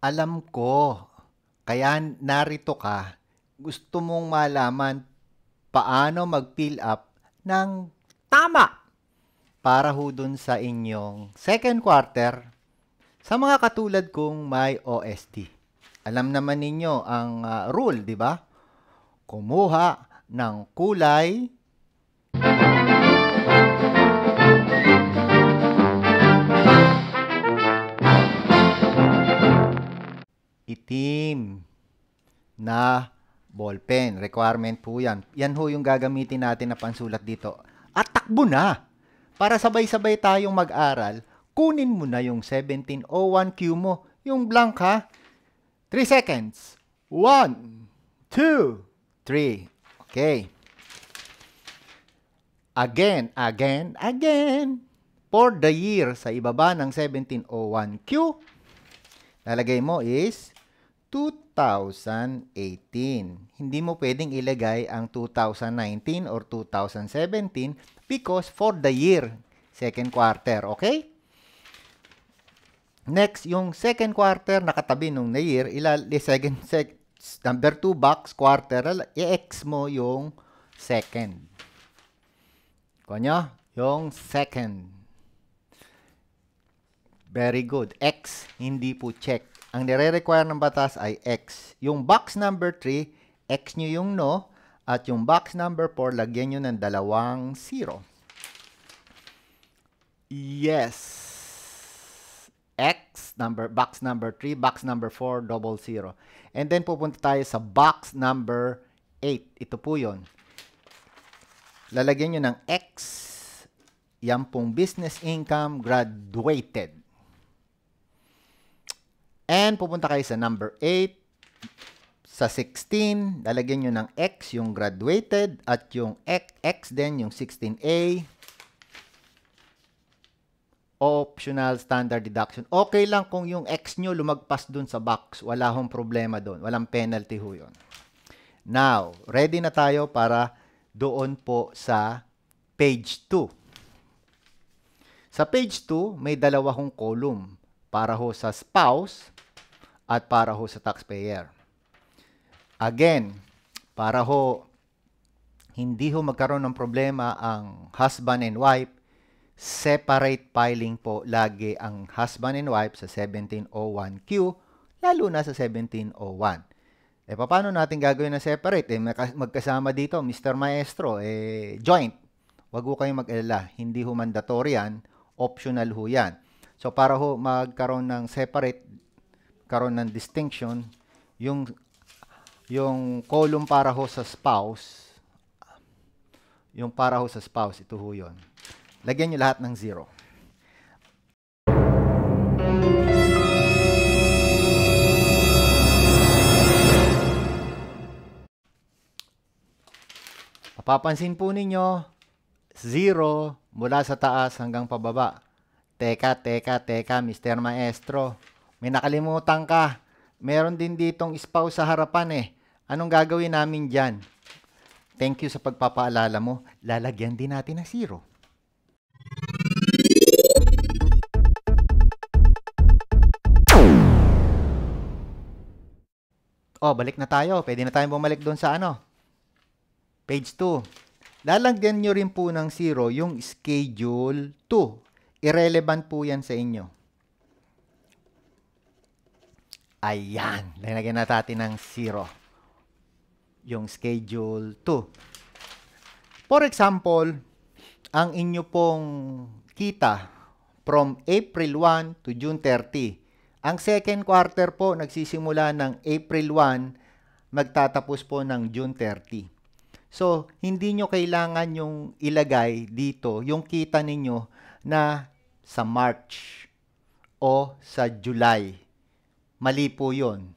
Alam ko, kaya narito ka, gusto mong malaman paano mag-fill up ng tama para ho dun sa inyong second quarter sa mga katulad kong may OST. Alam naman ninyo ang uh, rule, di ba? Kumuha ng kulay itim na ballpen. Requirement po yan. Yan ho yung gagamitin natin na pansulat dito. At takbo na! Para sabay-sabay tayong mag-aral, kunin mo na yung 1701Q mo. Yung blank ha. 3 seconds. 1, 2, 3. Okay. Again, again, again. For the year sa ibaba ng 1701Q, lalagay mo is 2018. Hindi mo pwedeng ilagay ang 2019 or 2017 because for the year, second quarter, okay? Next, yung second quarter nakatabi nung na year, ilal second sec, number 2 box quarter, i-x mo yung second. Kanya, yung second. Very good. X, hindi po check ang nire-require ng batas ay X. Yung box number 3, X nyo yung no, at yung box number 4, lagyan nyo ng dalawang 0. Yes. X, number, box number 3, box number 4, double 0. And then pupunta tayo sa box number 8. Ito po yon. Lalagyan nyo ng X, yan pong business income graduated. And pupunta kayo sa number 8. Sa 16, lalagyan nyo ng X yung graduated at yung X, X din yung 16A. Optional standard deduction. Okay lang kung yung X nyo lumagpas dun sa box. Wala hong problema dun. Walang penalty ho yun. Now, ready na tayo para doon po sa page 2. Sa page 2, may dalawa hong column para ho sa spouse at para ho sa taxpayer. Again, para ho hindi ho magkaroon ng problema ang husband and wife, separate filing po lagi ang husband and wife sa 1701Q, lalo na sa 1701. Eh, paano natin gagawin na separate? Eh, magkasama dito, Mr. Maestro, eh, joint. Huwag ho kayong mag-alala. Hindi ho mandatory yan. Optional ho yan. So, para ho magkaroon ng separate, karoon ng distinction, yung yung column para ho sa spouse, yung para ho sa spouse, ito ho yun. Lagyan nyo lahat ng zero. Papapansin po ninyo, zero mula sa taas hanggang pababa. Teka, teka, teka, Mr. Maestro. May nakalimutan ka. Meron din ditong spouse sa harapan eh. Anong gagawin namin dyan? Thank you sa pagpapaalala mo. Lalagyan din natin ng zero. Oh, balik na tayo. Pwede na tayong bumalik doon sa ano. Page 2. Lalagyan nyo rin po ng zero yung schedule 2. Irrelevant po yan sa inyo. Ayan. Lalagyan na natin ng 0. Yung schedule 2. For example, ang inyo pong kita from April 1 to June 30. Ang second quarter po nagsisimula ng April 1, magtatapos po ng June 30. So, hindi nyo kailangan yung ilagay dito, yung kita ninyo na sa March o sa July mali po yun.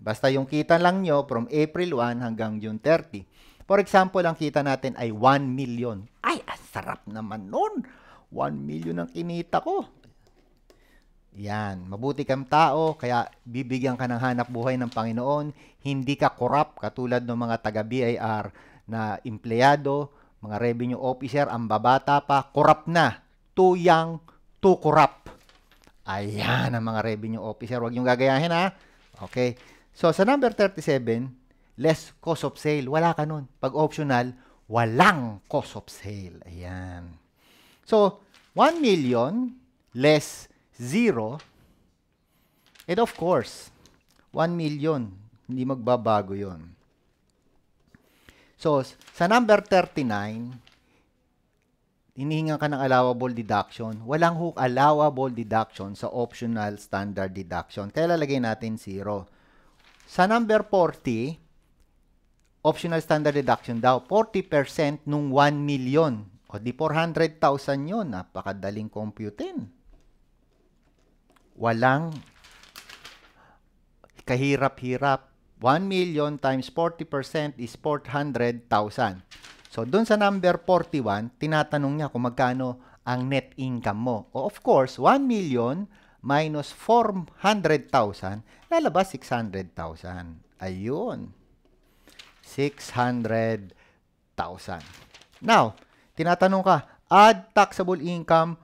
Basta yung kita lang nyo from April 1 hanggang June 30. For example, ang kita natin ay 1 million. Ay, ang sarap naman nun. 1 million ang kinita ko. Yan, mabuti kang tao, kaya bibigyan ka ng hanap buhay ng Panginoon. Hindi ka corrupt katulad ng mga taga-BIR na empleyado, mga revenue officer, ang babata pa, corrupt na. Too young, too corrupt. Ayan ang mga revenue officer. Huwag yung gagayahin ha. Okay. So, sa number 37, less cost of sale. Wala ka nun. Pag optional, walang cost of sale. Ayan. So, 1 million less 0. And of course, 1 million. Hindi magbabago yon. So, sa number 39, hinihingan ka ng allowable deduction. Walang hook allowable deduction sa optional standard deduction. Kaya lalagay natin 0. Sa number 40, optional standard deduction daw, 40% nung 1 million. O di 400,000 yun. Napakadaling computein. Walang kahirap-hirap. 1 million times 40% is 400,000. So, doon sa number 41, tinatanong niya kung magkano ang net income mo. O of course, 1 million minus 400,000, lalabas 600,000. Ayun. 600,000. Now, tinatanong ka, add taxable income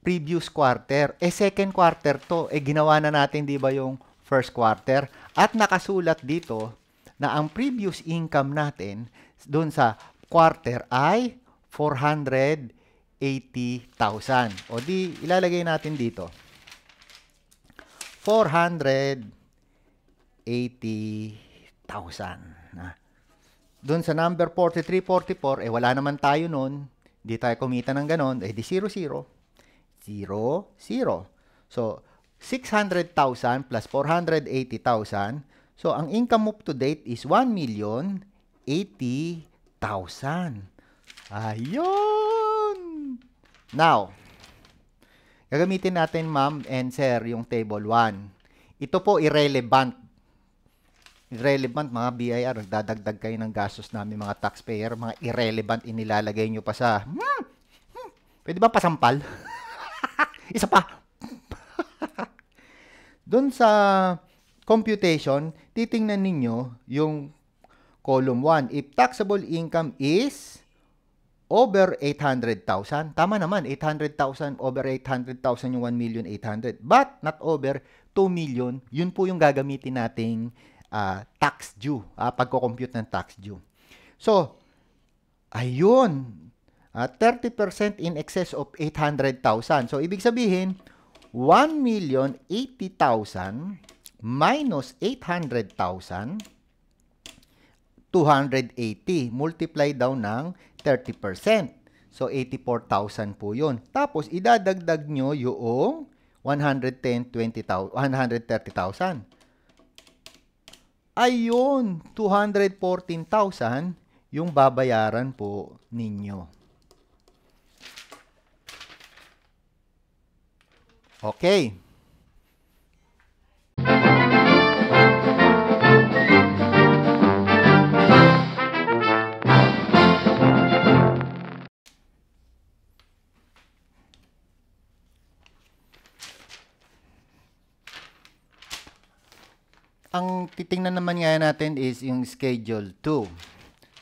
previous quarter. Eh, second quarter to. Eh, ginawa na natin, di ba, yung first quarter? At nakasulat dito na ang previous income natin doon sa quarter ay 480,000. O di, ilalagay natin dito. 480,000. Na. Doon sa number 43, 44, eh wala naman tayo noon. Hindi tayo kumita ng ganon. Eh di 0, 0. 0, 0. So, 600,000 plus 480,000. So, ang income up to date is 1,080,000. 1,000. Ayun! Now, gagamitin natin ma'am and sir yung table 1. Ito po irrelevant. Irrelevant mga BIR, nagdadagdag kayo ng gastos namin mga taxpayer, mga irrelevant inilalagay nyo pa sa, hmm, hmm, pwede ba pasampal? Isa pa. Doon sa computation, titingnan ninyo yung column 1. If taxable income is over 800,000, tama naman, 800,000, over 800,000 yung 1,800,000. But not over 2 million, yun po yung gagamitin nating uh, tax due, uh, pagko-compute ng tax due. So, ayun, uh, 30% in excess of 800,000. So, ibig sabihin, 1,080,000 minus 800,000 280. Multiply daw ng 30%. So, 84,000 po yun. Tapos, idadagdag nyo yung 110, 130,000. Ayun, 214,000 yung babayaran po ninyo. Okay. Ang titingnan naman nga natin is yung schedule 2.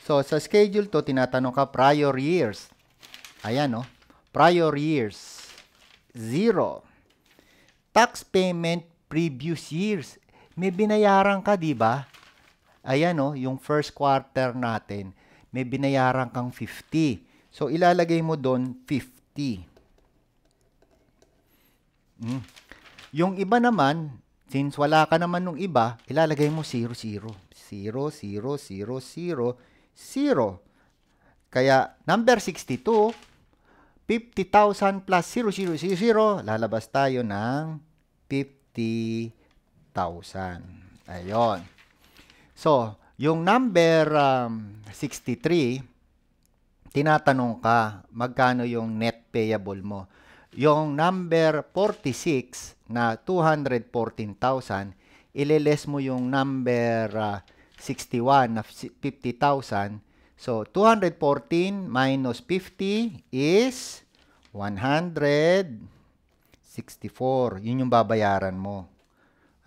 So, sa schedule 2, tinatanong ka prior years. Ayan, no? Prior years. Zero. Tax payment previous years. May binayaran ka, di ba? Ayan, no? Yung first quarter natin. May binayaran kang 50. So, ilalagay mo doon 50. Hmm. Yung iba naman, Since wala ka naman nung iba, ilalagay mo 0, 0. 0, 0, 0, 0, 0. Kaya, number 62, 50,000 plus 0, 0, 0, 0, lalabas tayo ng 50,000. Ayon. So, yung number um, 63, tinatanong ka, magkano yung net payable mo? Yung number 46 na 214,000, ililes mo yung number uh, 61 na 50,000. So, 214 minus 50 is 164. Yun yung babayaran mo.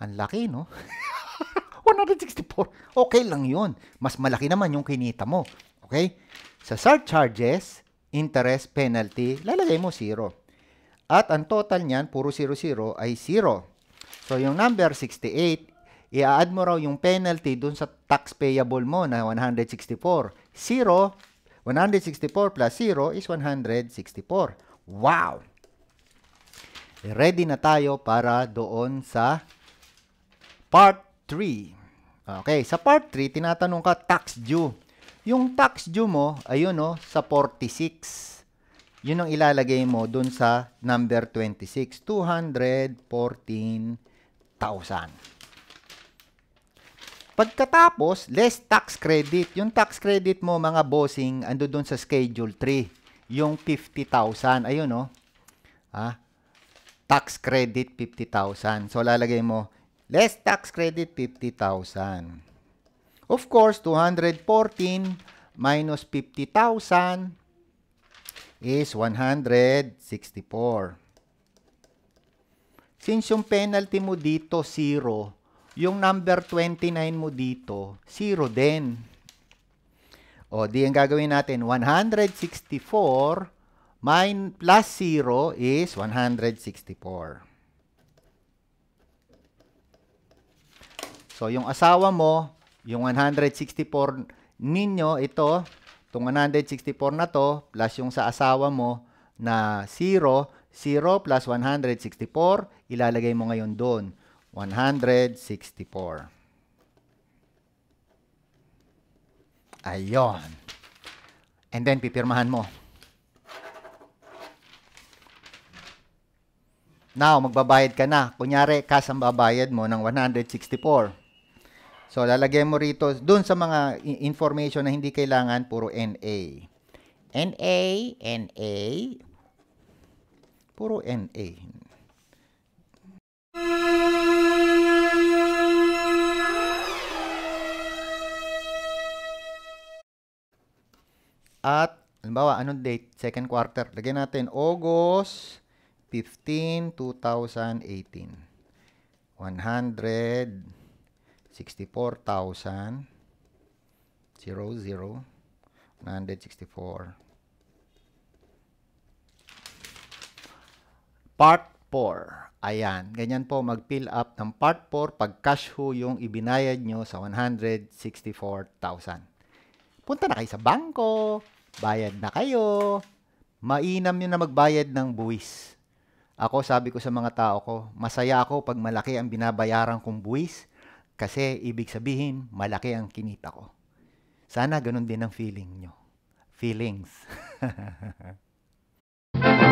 Ang laki, no? 164. Okay lang yun. Mas malaki naman yung kinita mo. Okay? Sa surcharges, interest, penalty, lalagay mo zero. At ang total niyan, puro 00, ay 0. So, yung number 68, i-add mo raw yung penalty dun sa tax payable mo na 164. 0, 164 plus 0 is 164. Wow! Ready na tayo para doon sa part 3. Okay, sa part 3, tinatanong ka tax due. Yung tax due mo, ayun no, sa 46. Yun ang ilalagay mo dun sa number 26. 214,000. Pagkatapos, less tax credit. Yung tax credit mo, mga bossing, ando dun sa Schedule 3. Yung 50,000. Ayun no. Ah, tax credit 50,000. So, lalagay mo, less tax credit 50,000. Of course, 214 minus 50,000 is 164. Since yung penalty mo dito, 0, yung number 29 mo dito, 0 din. O, di ang gagawin natin, 164 min plus 0 is 164. So, yung asawa mo, yung 164 ninyo, ito, itong 164 na to, plus yung sa asawa mo na 0, 0 plus 164, ilalagay mo ngayon doon. 164. Ayon. And then, pipirmahan mo. Now, magbabayad ka na. Kunyari, kas ang babayad mo ng 164. So, lalagay mo rito, dun sa mga information na hindi kailangan, puro NA. NA, NA, puro NA. At, halimbawa, anong date? Second quarter. Lagyan natin August 15, 2018. 100 64,000 0, 0, 964. Part 4. Ayan. Ganyan po mag-fill up ng part 4 pag cash ho yung ibinayad nyo sa 164,000. Punta na kayo sa bangko, bayad na kayo, mainam nyo na magbayad ng buwis. Ako, sabi ko sa mga tao ko, masaya ako pag malaki ang binabayaran kong buwis kasi ibig sabihin, malaki ang kinita ko. Sana ganun din ang feeling nyo. Feelings.